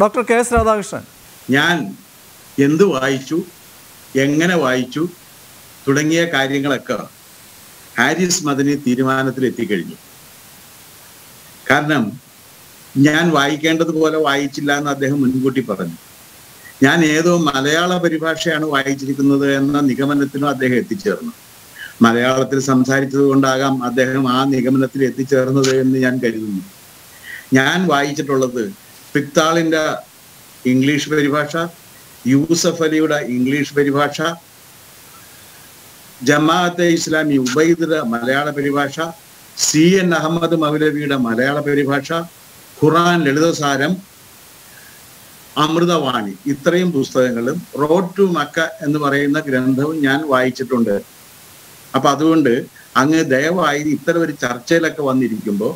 Doctor K S Radhakrishnan. ഞാൻ എന്ത് വായിച്ചു എങ്ങനെ വായിച്ചു തുടങ്ങിയ കാര്യങ്ങളൊക്കെ ഹാരിസ് മദനി തീരുമാനത്തിൽ എത്തിക്കഴിഞ്ഞു. കാരണം ഞാൻ വായിക്കേണ്ടതുപോലെ വായിച്ചില്ല എന്ന് അദ്ദേഹം മുൻകൂട്ടി പറഞ്ഞു. ഞാൻ ഏതോ മലയാള പരിഭാഷയാണ് വായിച്ചിരിക്കുന്നത് എന്ന നിഗമനത്തിനും അദ്ദേഹം എത്തിച്ചേർന്നു. മലയാളത്തിൽ സംസാരിച്ചത് കൊണ്ടാകാം അദ്ദേഹം ആ നിഗമനത്തിൽ എത്തിച്ചേർന്നത് എന്ന് ഞാൻ കരുതുന്നു. ഞാൻ വായിച്ചിട്ടുള്ളത് പിക്താളിന്റെ ഇംഗ്ലീഷ് പരിഭാഷ യൂസഫ് അലിയുടെ ഇംഗ്ലീഷ് പരിഭാഷ ജമാഅത്തെ ഇസ്ലാമി ഉബൈദിന്റെ മലയാള പരിഭാഷ സി എൻ അഹമ്മദ് മൗലവിയുടെ മലയാള പരിഭാഷ ഖുറാൻ ലളിതസാരം അമൃതവാണി. ഇത്രയും പുസ്തകങ്ങളും റോഡ് ടു മക്ക എന്ന് പറയുന്ന ഗ്രന്ഥവും ഞാൻ വായിച്ചിട്ടുണ്ട്. അപ്പൊ അതുകൊണ്ട് അങ്ങ് ദയവായി ഇത്തരം ഒരു ചർച്ചയിലൊക്കെ വന്നിരിക്കുമ്പോൾ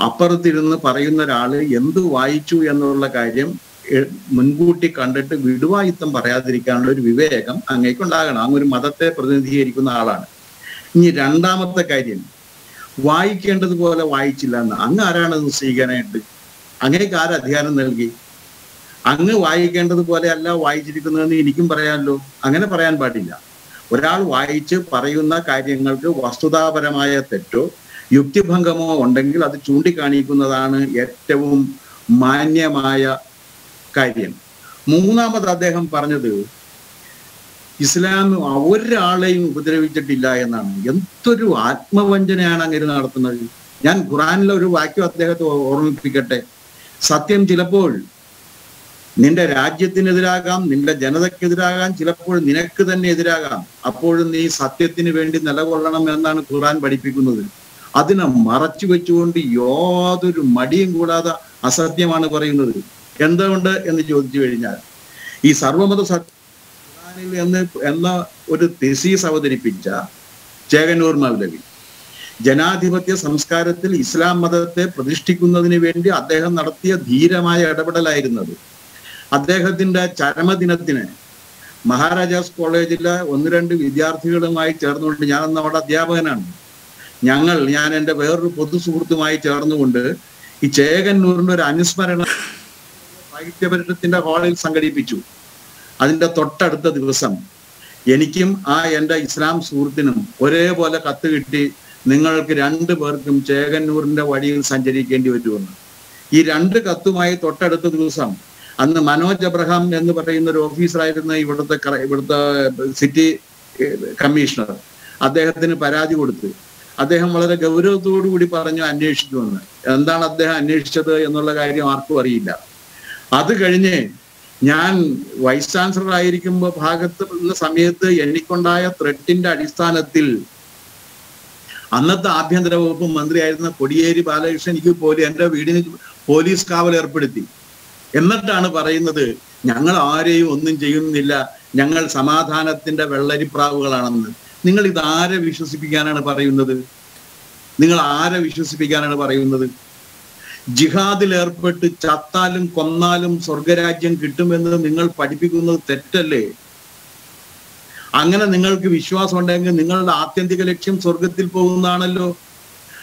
അപ്പുറത്തിരുന്ന് പറയുന്ന ഒരാൾ എന്ത് വായിച്ചു എന്നുള്ള കാര്യം മുൻകൂട്ടി കണ്ടിട്ട് വിടുവായുത്തം പറയാതിരിക്കാനുള്ള ഒരു വിവേകം അങ്ങേക്കുണ്ടാകണം. അങ്ങ് ഒരു മതത്തെ പ്രതിനിധീകരിക്കുന്ന ആളാണ്. ഇനി രണ്ടാമത്തെ കാര്യം വായിക്കേണ്ടതുപോലെ വായിച്ചില്ല എന്ന്. അങ്ങ് ആരാണ് ഇത് സ്വീകാനായിട്ട് അങ്ങേക്ക് ആര് അധികാരം നൽകി? അങ്ങ് വായിക്കേണ്ടതുപോലെ അല്ല വായിച്ചിരിക്കുന്നതെന്ന് എനിക്കും പറയാമല്ലോ. അങ്ങനെ പറയാൻ പാടില്ല. ഒരാൾ വായിച്ച് പറയുന്ന കാര്യങ്ങൾക്ക് വസ്തുതാപരമായ തെറ്റോ യുക്തിഭംഗമോ ഉണ്ടെങ്കിൽ അത് ചൂണ്ടിക്കാണിക്കുന്നതാണ് ഏറ്റവും മാന്യമായ കാര്യം. മൂന്നാമത് അദ്ദേഹം പറഞ്ഞത് ഇസ്ലാം ഒരാളെയും ഉപദ്രവിച്ചിട്ടില്ല എന്നാണ്. എന്തൊരു ആത്മവഞ്ചനയാണ് അങ്ങനെ നടത്തുന്നത്. ഞാൻ ഖുറാനിലെ ഒരു വാക്യം അദ്ദേഹത്തെ ഓർമ്മിപ്പിക്കട്ടെ. സത്യം ചിലപ്പോൾ നിന്റെ രാജ്യത്തിനെതിരാകാം നിന്റെ ജനതയ്ക്കെതിരാകാം ചിലപ്പോൾ നിനക്ക് തന്നെ എതിരാകാം. അപ്പോഴും നീ സത്യത്തിന് വേണ്ടി നിലകൊള്ളണം എന്നാണ് ഖുറാൻ പഠിപ്പിക്കുന്നത്. അതിനെ മറച്ചു വെച്ചുകൊണ്ട് യാതൊരു മടിയും കൂടാതെ അസത്യമാണ് പറയുന്നത്. എന്തുകൊണ്ട് എന്ന് ചോദിച്ചു കഴിഞ്ഞാൽ ഈ സർവമത സത്യം എന്ന് എന്ന ഒരു തെസീസ് അവതരിപ്പിച്ച ചേകനൂർ മൗലവി ജനാധിപത്യ സംസ്കാരത്തിൽ ഇസ്ലാം മതത്തെ പ്രതിഷ്ഠിക്കുന്നതിന് വേണ്ടി അദ്ദേഹം നടത്തിയ ധീരമായ ഇടപെടലായിരുന്നത്. അദ്ദേഹത്തിന്റെ ചരമദിനത്തിന് മഹാരാജാസ് കോളേജിലെ ഒന്ന് രണ്ട് വിദ്യാർത്ഥികളുമായി ചേർന്നുകൊണ്ട് ഞാൻ അന്ന് അവിടെ അധ്യാപകനാണ്. ഞങ്ങൾ ഞാൻ എന്റെ വേറൊരു പൊതു സുഹൃത്തുമായി ചേർന്നുകൊണ്ട് ഈ ചേകന്നൂരിന്റെ ഒരു അനുസ്മരണ സാഹിത്യപരിഷത്തിന്റെ ഹാളിൽ സംഘടിപ്പിച്ചു. അതിന്റെ തൊട്ടടുത്ത ദിവസം എനിക്കും ആ എന്റെ ഇസ്ലാം സുഹൃത്തിനും ഒരേപോലെ കത്ത് കിട്ടി നിങ്ങൾക്ക് രണ്ടു പേർക്കും ചേകന്നൂരിന്റെ വഴിയിൽ സഞ്ചരിക്കേണ്ടി വരുമെന്ന്. ഈ രണ്ട് കത്തുമായി തൊട്ടടുത്ത ദിവസം അന്ന് മനോജ് അബ്രഹാം എന്ന് പറയുന്ന ഒരു ഓഫീസറായിരുന്ന ഇവിടുത്തെ ഇവിടുത്തെ സിറ്റി കമ്മീഷണർ. അദ്ദേഹത്തിന് പരാതി കൊടുത്ത്. അദ്ദേഹം വളരെ ഗൗരവത്തോടു കൂടി പറഞ്ഞു അന്വേഷിക്കുമെന്ന്. എന്താണ് അദ്ദേഹം അന്വേഷിച്ചത് എന്നുള്ള കാര്യം ആർക്കും അറിയില്ല. അത് കഴിഞ്ഞ് ഞാൻ വൈസ് ചാൻസലർ ആയിരിക്കുമ്പോൾ ഭാഗത്ത് നിന്ന സമയത്ത് എനിക്കുണ്ടായ ത്രെട്ടിന്റെ അടിസ്ഥാനത്തിൽ അന്നത്തെ ആഭ്യന്തര വകുപ്പ് മന്ത്രിയായിരുന്ന കൊടിയേരി ബാലകൃഷ്ണൻ എനിക്ക് പോലും എന്റെ വീടിന് പോലീസ് കാവൽ ഏർപ്പെടുത്തി. എന്നിട്ടാണ് പറയുന്നത് ഞങ്ങൾ ആരെയും ഒന്നും ചെയ്യുന്നില്ല. ഞങ്ങൾ സമാധാനത്തിന്റെ വെള്ളരിപ്രാവുകളാണെന്ന്. നിങ്ങൾ ഇത് ആരെ വിശ്വസിപ്പിക്കാനാണ് പറയുന്നത്? നിങ്ങൾ ആരെ വിശ്വസിപ്പിക്കാനാണ് പറയുന്നത്? ജിഹാദിൽ ഏർപ്പെട്ട് ചത്താലും കൊന്നാലും സ്വർഗരാജ്യം കിട്ടുമെന്ന് നിങ്ങൾ പഠിപ്പിക്കുന്നത് തെറ്റല്ലേ? അങ്ങനെ നിങ്ങൾക്ക് വിശ്വാസം ഉണ്ടെങ്കിൽ നിങ്ങളുടെ ആത്യന്തിക ലക്ഷ്യം സ്വർഗത്തിൽ പോകുന്നതാണല്ലോ.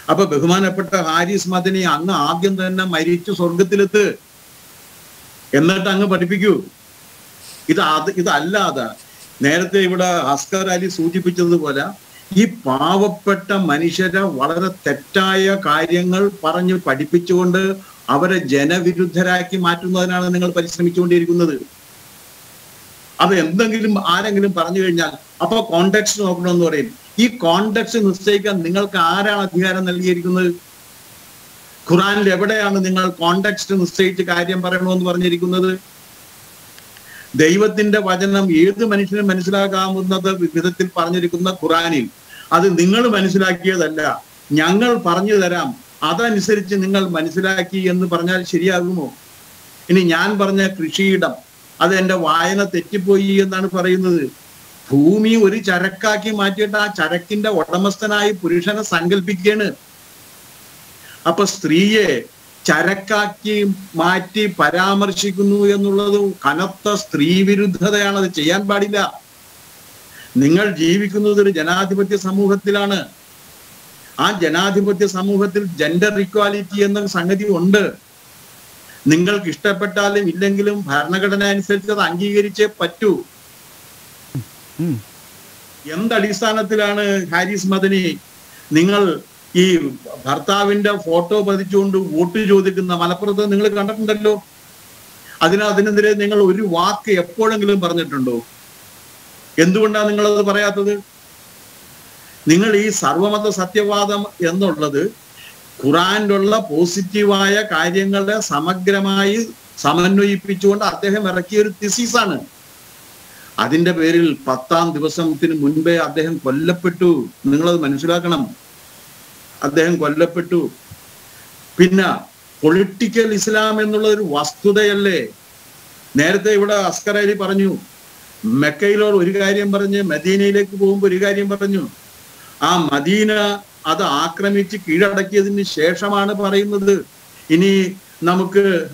അപ്പൊ ബഹുമാനപ്പെട്ട ഹാരിസ് മദനി അങ്ങ് ആദ്യം തന്നെ മരിച്ചു സ്വർഗത്തിലെത്ത്. എന്നിട്ട് അങ്ങ് പഠിപ്പിക്കൂ. ഇത് അത് ഇതല്ലാതെ നേരത്തെ ഇവിടെ അസ്കർ അലി സൂചിപ്പിച്ചതുപോലെ ഈ പാവപ്പെട്ട മനുഷ്യരെ വളരെ തെറ്റായ കാര്യങ്ങൾ പറഞ്ഞ് പഠിപ്പിച്ചുകൊണ്ട് അവരെ ജനവിരുദ്ധരാക്കി മാറ്റുന്നതിനാണ് നിങ്ങൾ പരിശ്രമിച്ചുകൊണ്ടിരിക്കുന്നത്. അത് എന്തെങ്കിലും ആരെങ്കിലും പറഞ്ഞു കഴിഞ്ഞാൽ അപ്പൊ കോണ്ടക്സ്റ്റ് നോക്കണമെന്ന് പറയും. ഈ കോണ്ടക്സ്റ്റ് നിശ്ചയിക്കാൻ നിങ്ങൾക്ക് ആരാണ് അധികാരം നൽകിയിരിക്കുന്നത്? ഖുറാനിൽ എവിടെയാണ് നിങ്ങൾ കോണ്ടക്സ്റ്റ് നിശ്ചയിച്ച് കാര്യം പറയണമെന്ന് പറഞ്ഞിരിക്കുന്നത്? ദൈവത്തിന്റെ വചനം ഏത് മനുഷ്യനും മനസ്സിലാക്കാവുന്നത് വിധത്തിൽ പറഞ്ഞിരിക്കുന്ന ഖുറാനിൽ. അത് നിങ്ങൾ മനസ്സിലാക്കിയതല്ല. ഞങ്ങൾ പറഞ്ഞു തരാം. അതനുസരിച്ച് നിങ്ങൾ മനസ്സിലാക്കി എന്ന് പറഞ്ഞാൽ ശരിയാകുമോ? ഇനി ഞാൻ പറഞ്ഞ കൃഷിയിടം അത് എന്റെ വായന തെറ്റിപ്പോയി എന്നാണ് പറയുന്നത്. ഭൂമി ഒരു ചരക്കാക്കി മാറ്റിയിട്ട് ആ ചരക്കിന്റെ ഉടമസ്ഥനായി പുരുഷനെ സങ്കല്പിക്കുകയാണ്. അപ്പൊ സ്ത്രീയെ ചരക്കാക്കി മാറ്റി പരാമർശിക്കുന്നു എന്നുള്ളത് കനത്ത സ്ത്രീവിരുദ്ധതയാണ് അത് ചെയ്യാൻ പാടില്ല. നിങ്ങൾ ജീവിക്കുന്നത് ഒരു ജനാധിപത്യ സമൂഹത്തിലാണ്. ആ ജനാധിപത്യ സമൂഹത്തിൽ ജെൻഡർ ഇക്വാലിറ്റി എന്ന സംഗതി ഉണ്ട്. നിങ്ങൾക്ക് ഇഷ്ടപ്പെട്ടാലും ഇല്ലെങ്കിലും ഭരണഘടന അനുസരിച്ച് അത് അംഗീകരിച്ചേ പറ്റൂ. എന്തടിസ്ഥാനത്തിലാണ് ഹാരിസ് മദനി? നിങ്ങൾ ഈ ഭർത്താവിന്റെ ഫോട്ടോ പതിച്ചുകൊണ്ട് വോട്ട് ചോദിക്കുന്ന മലപ്പുറത്ത് നിങ്ങൾ കണ്ടിട്ടുണ്ടല്ലോ? അതിന് അതിനെതിരെ നിങ്ങൾ ഒരു വാക്ക് എപ്പോഴെങ്കിലും പറഞ്ഞിട്ടുണ്ടോ? എന്തുകൊണ്ടാണ് നിങ്ങളത് പറയാത്തത്? നിങ്ങൾ ഈ സർവമത സത്യവാദം എന്നുള്ളത് ഖുറാനിലുള്ള പോസിറ്റീവായ കാര്യങ്ങളെ സമഗ്രമായി സമന്വയിപ്പിച്ചുകൊണ്ട് അദ്ദേഹം ഇറക്കിയ ഒരു തിസീസാണ് അതിന്റെ പേരിൽ പത്താം ദിവസത്തിന് മുൻപേ അദ്ദേഹം കൊല്ലപ്പെട്ടു. നിങ്ങളത് മനസ്സിലാക്കണം. അദ്ദേഹം കൊല്ലപ്പെട്ടു. പിന്നെ പൊളിറ്റിക്കൽ ഇസ്ലാം എന്നുള്ള ഒരു വസ്തുതയല്ലേ? നേരത്തെ ഇവിടെ അസ്കർ അലി പറഞ്ഞു മെക്കയിലോർ ഒരു കാര്യം പറഞ്ഞ് മദീനയിലേക്ക് പോകുമ്പോൾ ഒരു കാര്യം പറഞ്ഞു. ആ മദീന അത് ആക്രമിച്ച് കീഴടക്കിയതിന് ശേഷമാണ് പറയുന്നത്. ഇനി നമുക്ക്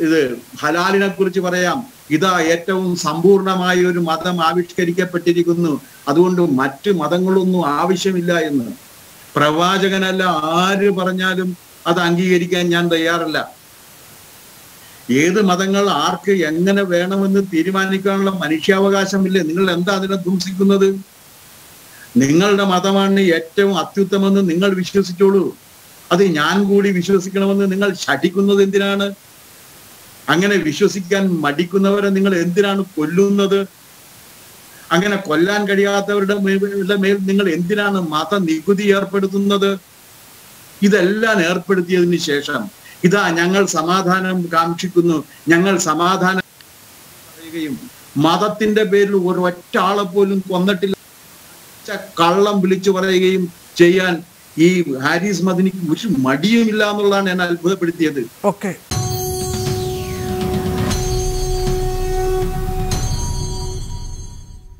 ഇത് ഹലാലിനെ കുറിച്ച് പറയാം. ഇതാ ഏറ്റവും സമ്പൂർണമായ ഒരു മതം ആവിഷ്കരിക്കപ്പെട്ടിരിക്കുന്നു. അതുകൊണ്ട് മറ്റ് മതങ്ങളൊന്നും ആവശ്യമില്ല എന്ന്. പ്രവാചകനല്ല ആര് പറഞ്ഞാലും അത് അംഗീകരിക്കാൻ ഞാൻ തയ്യാറല്ല. ഏത് മതങ്ങൾ ആർക്ക് എങ്ങനെ വേണമെന്ന് തീരുമാനിക്കാനുള്ള മനുഷ്യാവകാശമില്ലേ? നിങ്ങൾ എന്താ അതിനെ ധൂംസിക്കുന്നത് നിങ്ങളുടെ മതമാണ് ഏറ്റവും അത്യുത്തമെന്ന് നിങ്ങൾ വിശ്വസിച്ചോളൂ. അത് ഞാൻ കൂടി വിശ്വസിക്കണമെന്ന് നിങ്ങൾ ശഠിക്കുന്നത് എന്തിനാണ്? അങ്ങനെ വിശ്വസിക്കാൻ മടിക്കുന്നവരെ നിങ്ങൾ എന്തിനാണ് കൊല്ലുന്നത്? അങ്ങനെ കൊല്ലാൻ കഴിയാത്തവരുടെ മേൽ നിങ്ങൾ എന്തിനാണ് മത നികുതി ഏർപ്പെടുത്തുന്നത്? ഇതെല്ലാം ഏർപ്പെടുത്തിയതിന് ശേഷം ഇതാ ഞങ്ങൾ സമാധാനം കാക്ഷിക്കുന്നു. ഞങ്ങൾ സമാധാനം പറയുകയും മതത്തിന്റെ പേരിൽ ഒരു ആളെ പോലും കൊന്നിട്ടില്ല. കള്ളം വിളിച്ചു പറയുകയും ചെയ്യാൻ ഈ ഹാരിസ് മദിനിക്ക് ഒരു മടിയുമില്ല എന്നുള്ളതാണ് ഞാൻ അത്ഭുതപ്പെടുത്തിയത്. ഓക്കെ.